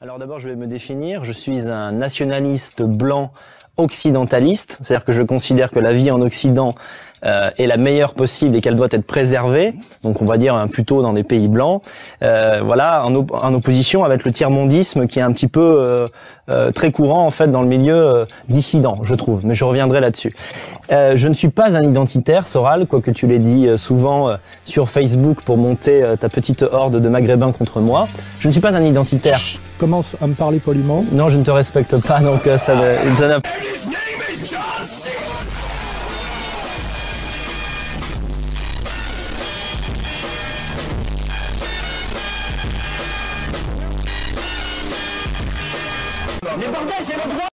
Alors d'abord, je vais me définir. Je suis un nationaliste blanc occidentaliste, c'est-à-dire que je considère que la vie en Occident euh, est la meilleure possible et qu'elle doit être préservée. Donc on va dire hein, plutôt dans des pays blancs. Euh, voilà, en, en, opposition avec le tiers-mondisme qui est un petit peu euh, euh très courant en fait dans le milieu euh, dissident, je trouve. Mais je reviendrai là-dessus. Euh, je ne suis pas un identitaire, Soral, quoique tu l'aies dit souvent sur Facebook pour monter ta petite horde de maghrébins contre moi. Je ne suis pas un identitaire. Commence à me parler poliment. Non, je ne te respecte pas, donc ça, ça n'a Mais bordel, c'est le droit.